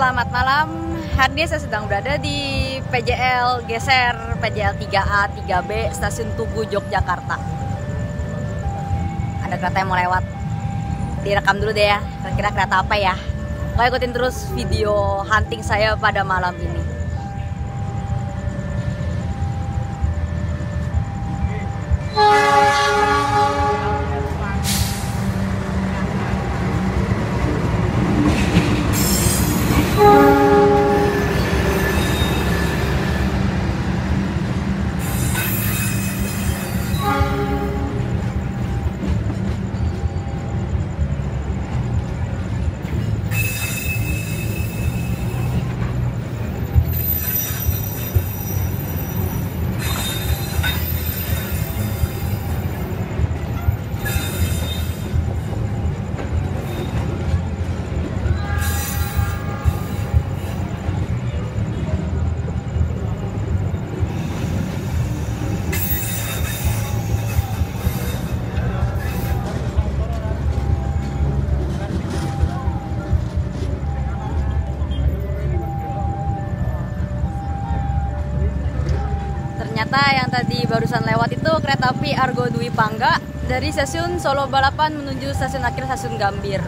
selamat malam. Hari ini saya sedang berada di PJL Geser PJL 3A 3B Stasiun Tugu Yogyakarta. Ada kereta yang mau lewat. Direkam dulu deh ya. Kira-kira kereta apa ya? Kau ikutin terus video hunting saya pada malam ini. Ternyata yang tadi barusan lewat itu kereta api Argo Dwi Pangga dari stasiun Solo Balapan menuju stasiun akhir stasiun Gambir.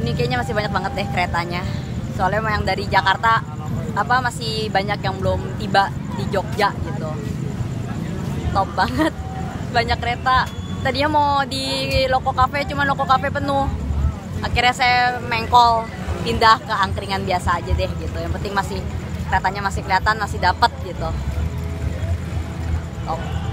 Ini kayaknya masih banyak banget deh keretanya. Soalnya yang dari Jakarta apa masih banyak yang belum tiba di Jogja gitu. Top banget. Banyak kereta. Tadinya mau di Loko Cafe cuma Loko Cafe penuh. Akhirnya saya mengkol pindah ke angkringan biasa aja deh gitu. Yang penting masih keretanya masih kelihatan masih dapat gitu Top.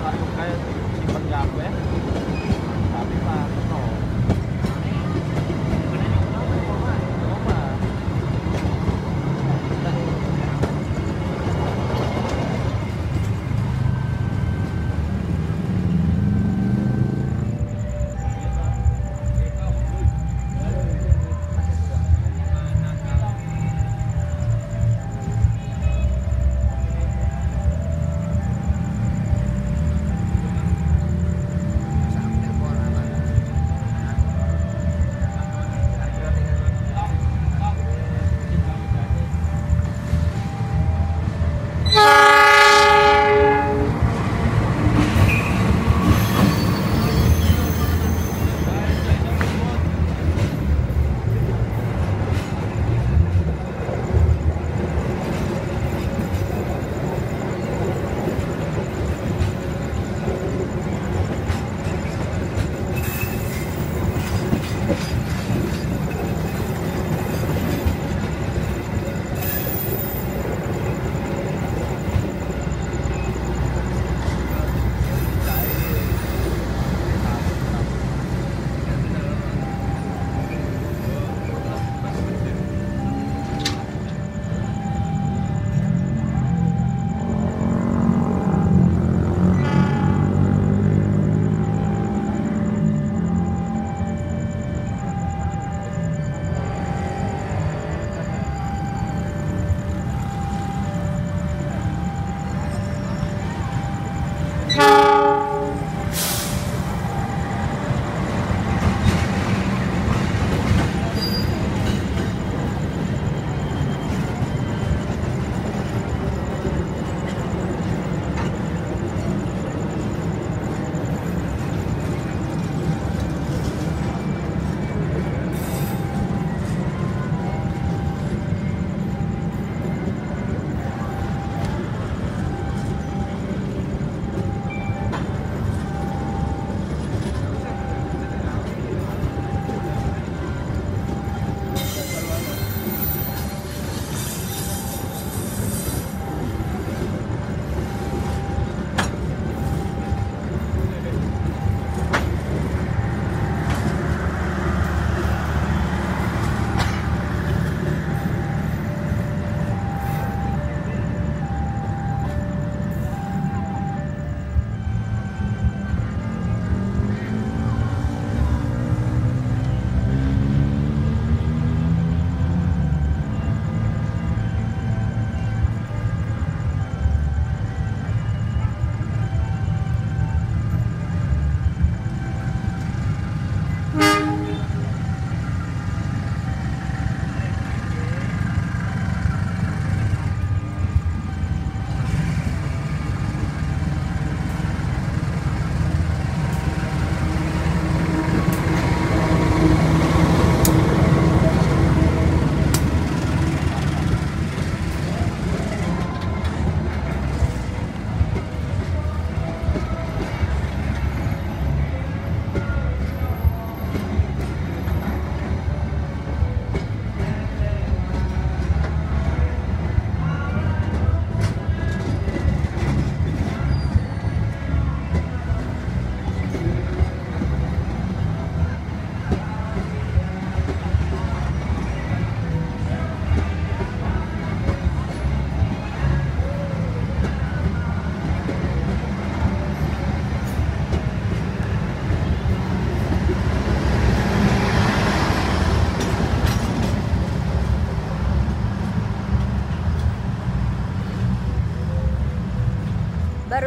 सरकार को पंजाब में।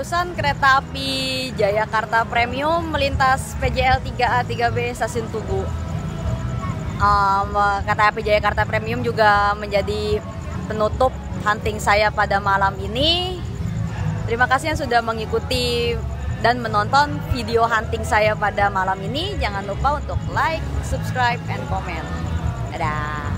Barusan kereta api Jayakarta Premium melintas PJL 3A 3B Stasiun Tugu. Um, kereta api Jayakarta Premium juga menjadi penutup hunting saya pada malam ini. Terima kasih yang sudah mengikuti dan menonton video hunting saya pada malam ini. Jangan lupa untuk like, subscribe, and comment. Dadah.